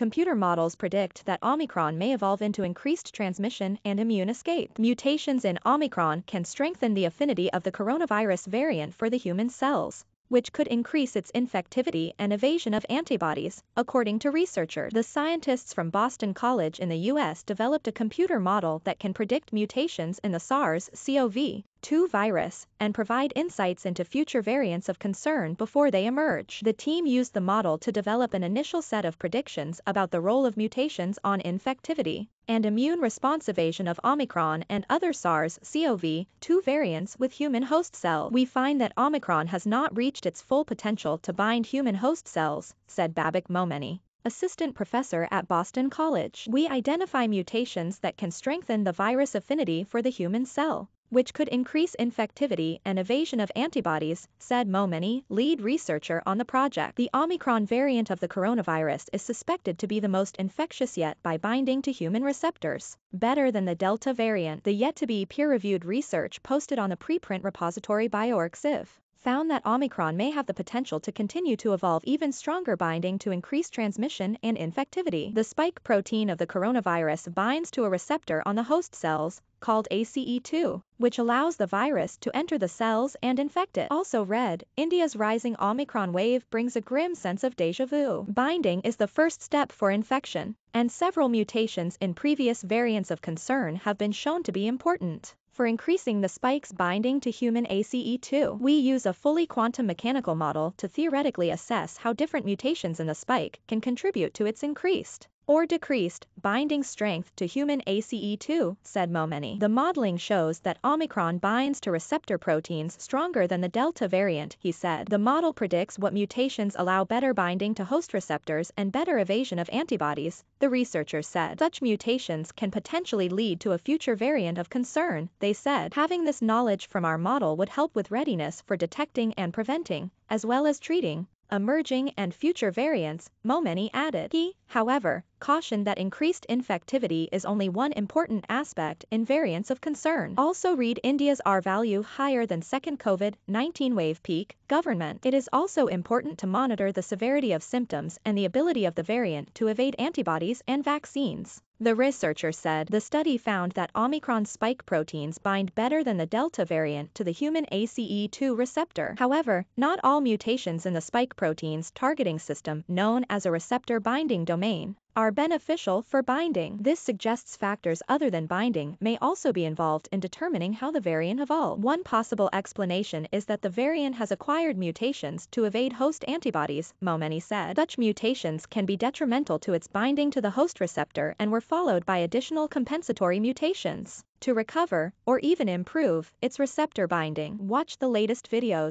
computer models predict that Omicron may evolve into increased transmission and immune escape. Mutations in Omicron can strengthen the affinity of the coronavirus variant for the human cells which could increase its infectivity and evasion of antibodies, according to researchers. The scientists from Boston College in the US developed a computer model that can predict mutations in the SARS-CoV 2 virus and provide insights into future variants of concern before they emerge. The team used the model to develop an initial set of predictions about the role of mutations on infectivity and immune response evasion of Omicron and other SARS-CoV-2 variants with human host cells. We find that Omicron has not reached its full potential to bind human host cells, said Babak Momeni assistant professor at Boston College. We identify mutations that can strengthen the virus affinity for the human cell which could increase infectivity and evasion of antibodies, said Momeni, lead researcher on the project. The Omicron variant of the coronavirus is suspected to be the most infectious yet by binding to human receptors, better than the Delta variant. The yet-to-be peer-reviewed research posted on the preprint repository bioRxiv found that Omicron may have the potential to continue to evolve even stronger binding to increase transmission and infectivity. The spike protein of the coronavirus binds to a receptor on the host cells, called ACE2, which allows the virus to enter the cells and infect it. Also read, India's rising Omicron wave brings a grim sense of deja vu. Binding is the first step for infection, and several mutations in previous variants of concern have been shown to be important for increasing the spike's binding to human ACE2. We use a fully quantum mechanical model to theoretically assess how different mutations in the spike can contribute to its increased or decreased binding strength to human ACE2, said Momeni. The modeling shows that Omicron binds to receptor proteins stronger than the Delta variant, he said. The model predicts what mutations allow better binding to host receptors and better evasion of antibodies, the researchers said. Such mutations can potentially lead to a future variant of concern, they said. Having this knowledge from our model would help with readiness for detecting and preventing, as well as treating, emerging and future variants, Momeni added. He, however, cautioned that increased infectivity is only one important aspect in variants of concern. Also read India's R value higher than second COVID-19 wave peak, government. It is also important to monitor the severity of symptoms and the ability of the variant to evade antibodies and vaccines. The researcher said the study found that Omicron spike proteins bind better than the Delta variant to the human ACE2 receptor. However, not all mutations in the spike protein's targeting system known as a receptor binding domain are beneficial for binding. This suggests factors other than binding may also be involved in determining how the variant evolved. One possible explanation is that the variant has acquired mutations to evade host antibodies, Momeni said. Such mutations can be detrimental to its binding to the host receptor and were followed by additional compensatory mutations to recover, or even improve, its receptor binding. Watch the latest videos.